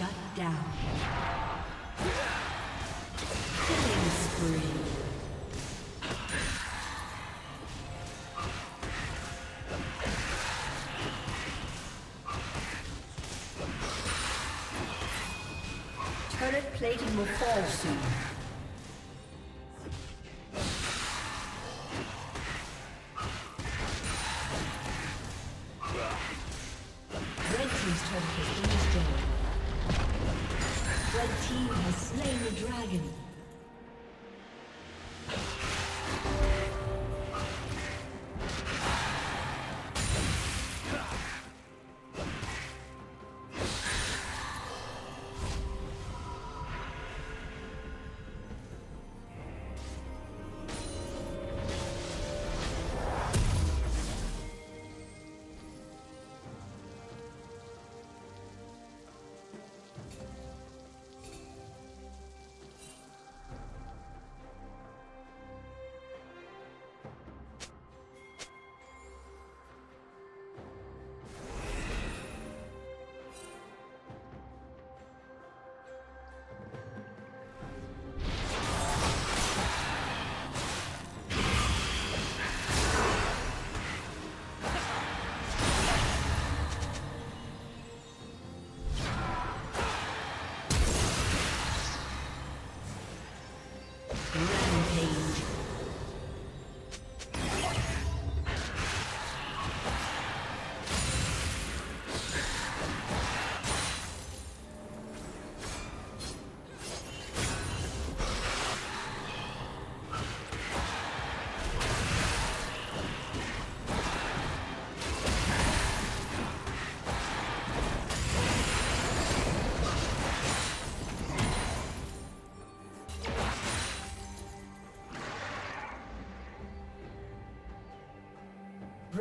Shut down. Killing spree. Turret plating will fall soon.